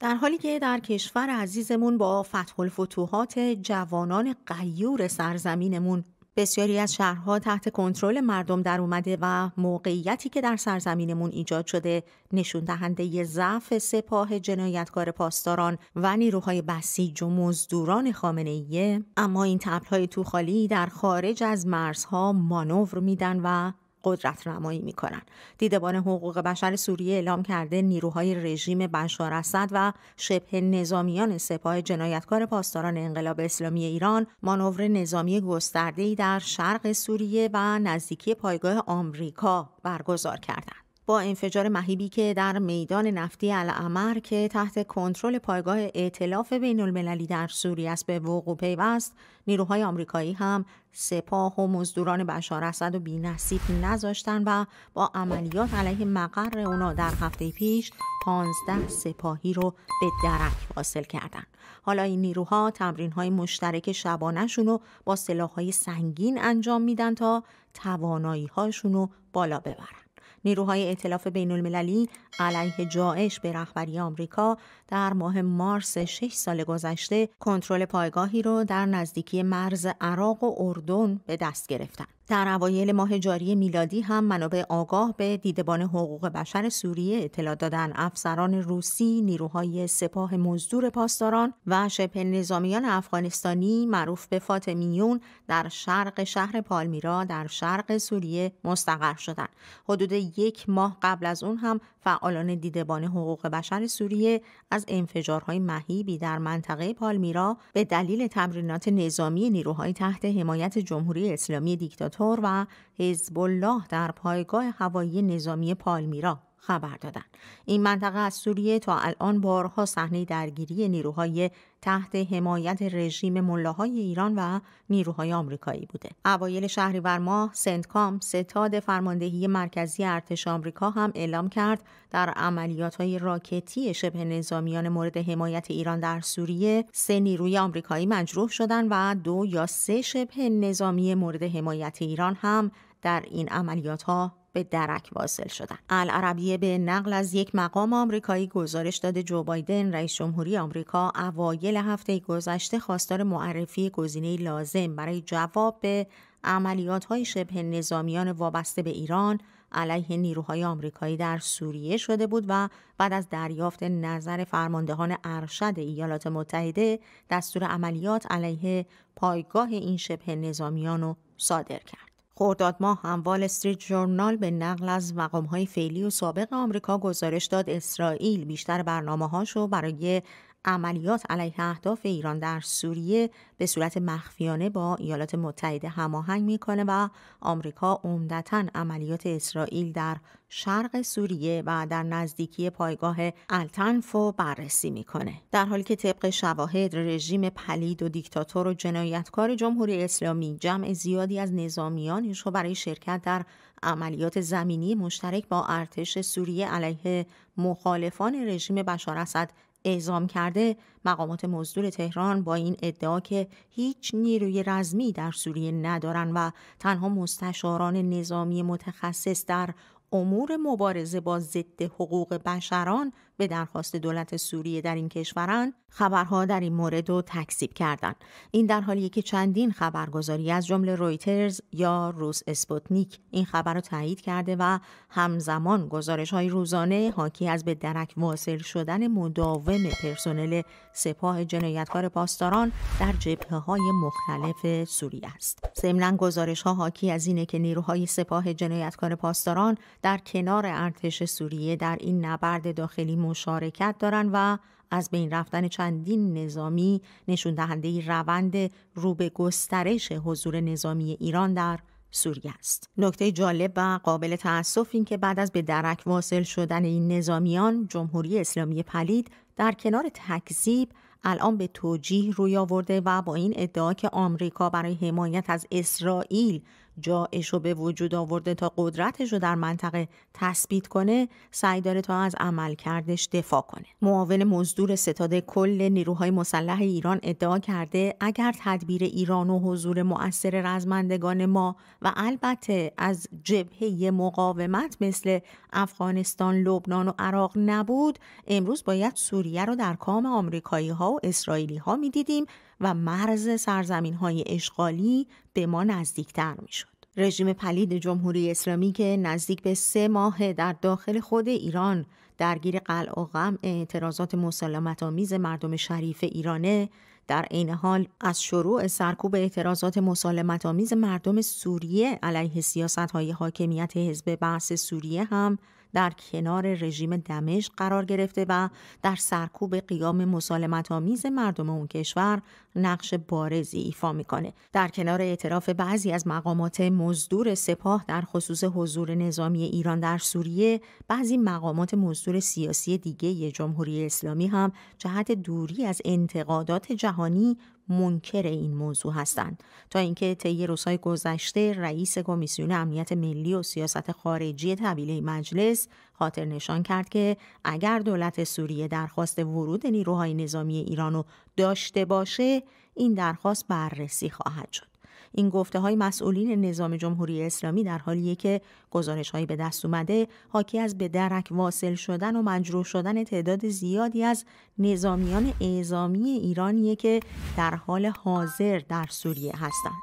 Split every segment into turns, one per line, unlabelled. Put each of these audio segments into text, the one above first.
در حالی که در کشور عزیزمون با فتح الفتوحات جوانان قیور سرزمینمون بسیاری از شهرها تحت کنترل مردم در اومده و موقعیتی که در سرزمینمون ایجاد شده نشون دهنده ضعف سپاه جنایتکار پاسداران و نیروهای بسیج و مزدوران خامنه اما این تبلهای توخالی در خارج از مرزها مانور میدن و قدرت نمایی می کنن. دیدبان حقوق بشر سوریه اعلام کرده نیروهای رژیم بشار اسد و شبه نظامیان سپاه جنایتکار پاسداران انقلاب اسلامی ایران مانور نظامی گسترده‌ای در شرق سوریه و نزدیکی پایگاه آمریکا برگزار کردند. با انفجار مهیبی که در میدان نفتی العمر که تحت کنترل پایگاه ائتلاف بین المللی در سوریه است به وقوع پیوست نیروهای آمریکایی هم سپاه و مزدوران بشار اسد و بینصیب نذاشتن و با عملیات علیه مقر اونا در هفته پیش 15 سپاهی رو به درک حاصل کردند. حالا این نیروها تمرین های مشترک شبانهشون رو با سلاح های سنگین انجام میدن تا توانایی هاشون رو بالا ببرن. نیروهای ائتلاف بین المللی علیه جاعش به رهبری آمریکا در ماه مارس 6 سال گذشته کنترل پایگاهی را در نزدیکی مرز عراق و اردن به دست گرفتند. در اوایل ماه جاری میلادی هم منابع آگاه به دیدبان حقوق بشر سوریه اطلاع دادن. افسران روسی نیروهای سپاه مزدور پاسداران و شبه نظامیان افغانستانی معروف به فاطمیون در شرق شهر پالمیرا در شرق سوریه مستقر شدند. حدود یک ماه قبل از اون هم فعالان دیدبان حقوق بشر سوریه از انفجارهای مهیبی در منطقه پالمیرا به دلیل تمرینات نظامی نیروهای تحت حمایت جمهوری اسلامی دیکتاتور و حزب الله در پایگاه هوایی نظامی پالمیرا. خبر دادند. این منطقه از سوریه تا الان بارها صحنه درگیری نیروهای تحت حمایت رژیم ملاهای ایران و نیروهای آمریکایی بوده. اوایل شهریور ماه سنتکام ستاد فرماندهی مرکزی ارتش آمریکا هم اعلام کرد در عملیات های راکتی شبه نظامیان مورد حمایت ایران در سوریه سه نیروی آمریکایی مجروح شدند و دو یا سه شبه نظامی مورد حمایت ایران هم در این عملیات ها به درک واصل شدن العربیه به نقل از یک مقام آمریکایی گزارش داده جو بایدن رئیس جمهوری آمریکا اوایل هفته گذشته خواستار معرفی گزینه لازم برای جواب به عملیات های شبه نظامیان وابسته به ایران علیه نیروهای آمریکایی در سوریه شده بود و بعد از دریافت نظر فرماندهان ارشد ایالات متحده دستور عملیات علیه پایگاه این شبه نظامیان رو صادر کرد. خرداد ماه هم وال استریت جورنال به نقل از های فعلی و سابق آمریکا گزارش داد اسرائیل بیشتر برنامه هاشو برای عملیات علیه اهداف ایران در سوریه به صورت مخفیانه با ایالات متحده هماهنگ می‌کنه و آمریکا عمدتا عملیات اسرائیل در شرق سوریه و در نزدیکی پایگاه التنف بررسی می‌کنه. در حالی که طبق شواهد رژیم پلید و دیکتاتور و جنایتکار جمهوری اسلامی جمع زیادی از نظامیانش رو برای شرکت در عملیات زمینی مشترک با ارتش سوریه علیه مخالفان رژیم بشار اسد اعزام کرده مقامات مزدور تهران با این ادعا که هیچ نیروی رزمی در سوریه ندارن و تنها مستشاران نظامی متخصص در امور مبارزه با ضد حقوق بشران به درخواست دولت سوریه در این کشورند خبرها در این مورد رو تکذیب کردند. این در حالیه که چندین خبرگزاری از جمله رویترز یا روس اسپوتنیک این خبر رو تایید کرده و همزمان گزارش های روزانه حاکی از به درک واصل شدن مداوم پرسنل سپاه جنایتکار پاسداران در جبهه های مختلف سوریه است. ضمنا گزارش ها حاکی از اینه که نیروهای سپاه جنایتکار پاسداران در کنار ارتش سوریه در این نبرد داخلی مشارکت دارند و از بین رفتن چندین نظامی نشون دهنده روند رو به گسترش حضور نظامی ایران در سوریه است. نکته جالب و قابل تأسف این که بعد از به درک واصل شدن این نظامیان جمهوری اسلامی پلید در کنار تکذیب الان به توجیه روی آورده و با این ادعا که آمریکا برای حمایت از اسرائیل جایش رو به وجود آورده تا قدرتش رو در منطقه تثبیت کنه سعی داره تا از عمل کردش دفاع کنه. معاون مزدور ستاد کل نیروهای مسلح ایران ادعا کرده اگر تدبیر ایران و حضور مؤثر رزمندگان ما و البته از جبهه مقاومت مثل افغانستان، لبنان و عراق نبود امروز باید سوریه رو در کام آمریکایی ها و اسرائیلی ها می دیدیم و مرز سرزمین های اشغالی به ما نزدیکتر می شد. رژیم پلید جمهوری اسلامی که نزدیک به سه ماه در داخل خود ایران درگیر قلع و غم اعتراضات مسالمت آمیز مردم شریف ایرانه در عین حال از شروع سرکوب اعتراضات مسالمت آمیز مردم سوریه علیه سیاست های حاکمیت حزب بعث سوریه هم در کنار رژیم دمشق قرار گرفته و در سرکوب قیام مسالمت آمیز مردم اون کشور نقش بارزی ایفا می‌کنه. در کنار اعتراف بعضی از مقامات مزدور سپاه در خصوص حضور نظامی ایران در سوریه بعضی مقامات مزدور سیاسی دیگه جمهوری اسلامی هم جهت دوری از انتقادات جهانی منکر این موضوع هستند. تا اینکه طی روزهای گذشته رئیس کمیسیون امنیت ملی و سیاست خارجی طویله مجلس خاطر نشان کرد که اگر دولت سوریه درخواست ورود نیروهای نظامی ایرانو داشته باشه این درخواست بررسی خواهد شد. این گفته های مسئولین نظام جمهوری اسلامی در حالیه که گزارش هایی به دست اومده حاکی از به درک واصل شدن و مجروح شدن تعداد زیادی از نظامیان اعزامی ایرانیه که در حال حاضر در سوریه هستند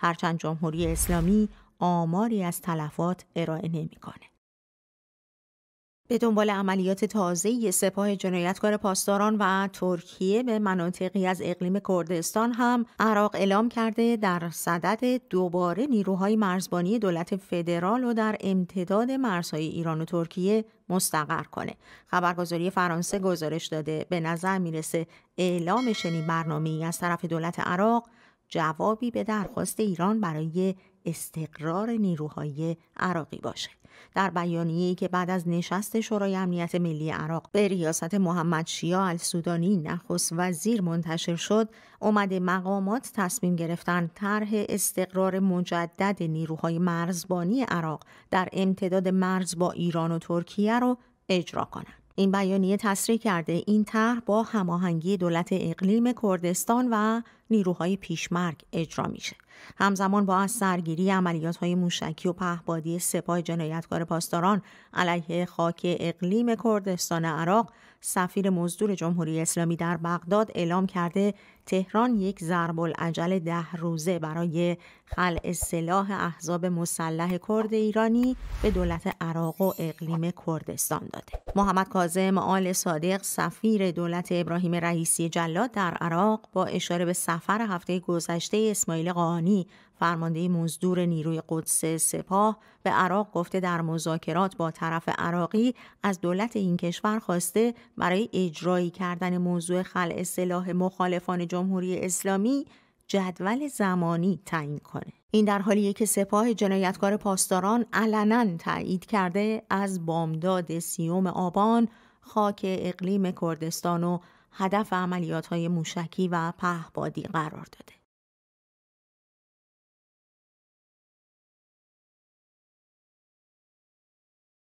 هرچند جمهوری اسلامی آماری از تلفات ارائه نمی‌کنه. به دنبال عملیات تازه سپاه جنایتکار پاسداران و ترکیه به مناطقی از اقلیم کردستان هم عراق اعلام کرده در صدد دوباره نیروهای مرزبانی دولت فدرال و در امتداد مرزهای ایران و ترکیه مستقر کنه. خبرگزاری فرانسه گزارش داده. به نظر می‌رسه اعلام چنین برنامه ای از طرف دولت عراق جوابی به درخواست ایران برای استقرار نیروهای عراقی باشه. در بیانیه‌ای که بعد از نشست شورای امنیت ملی عراق به ریاست محمد شیا السودانی نخست وزیر منتشر شد اومده مقامات تصمیم گرفتن طرح استقرار مجدد نیروهای مرزبانی عراق در امتداد مرز با ایران و ترکیه رو اجرا کنند. این بیانیه تصریح کرده این طرح با هماهنگی دولت اقلیم کردستان و نیروهای پیشمرگ اجرا میشه همزمان با از سرگیری عملیات های موشکی و پهبادی سپاه جنایتکار پاسداران علیه خاک اقلیم کردستان عراق سفیر مزدور جمهوری اسلامی در بغداد اعلام کرده تهران یک ضرب العجل ده روزه برای خلع سلاح احزاب مسلح کرد ایرانی به دولت عراق و اقلیم کردستان داده. محمد کاظم آل صادق سفیر دولت ابراهیم رئیسی جلاد در عراق با اشاره به سفر هفته گذشته اسماعیل قانی فرمانده مزدور نیروی قدس سپاه به عراق گفته در مذاکرات با طرف عراقی از دولت این کشور خواسته برای اجرایی کردن موضوع خلع سلاح مخالفان جمهوری اسلامی جدول زمانی تعیین کنه. این در حالیه که سپاه جنایتکار پاسداران علنا تایید کرده از بامداد سیوم آبان خاک اقلیم کردستان و هدف عملیات های موشکی و پهبادی قرار داده.